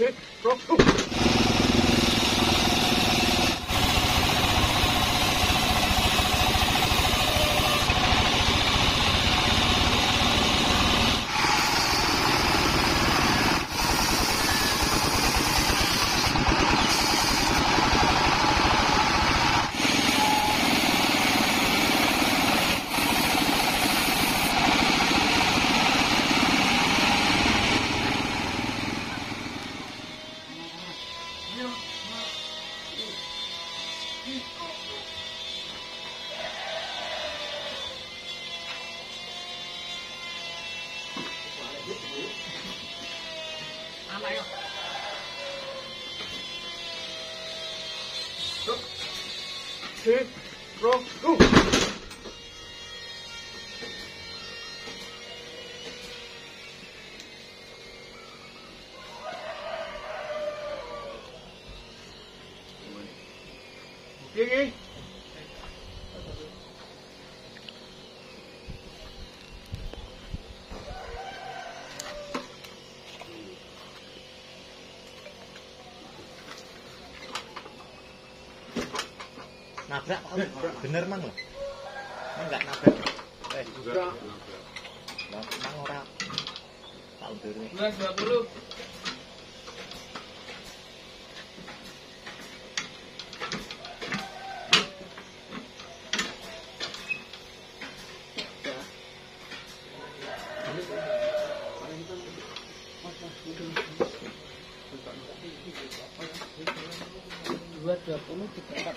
Two, roll. Ooh. two, roll, go! Nabrak kok bener mang lho. Mang enggak nabrak. Eh, Enggak. mang ora tak undur. Mas 20. dua dua puluh tiga empat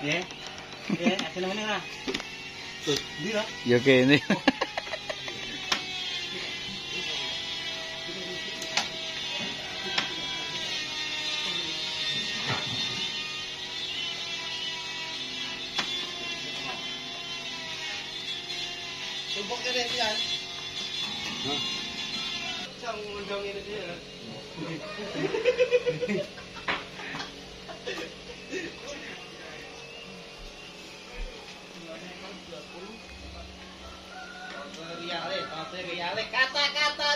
Ya. Ya, mana lah? Tuh, di lah. Ya pian. Cang undang ini dia. Kata-kata.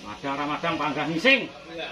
Madang Ramadang panggah ngising. Iya.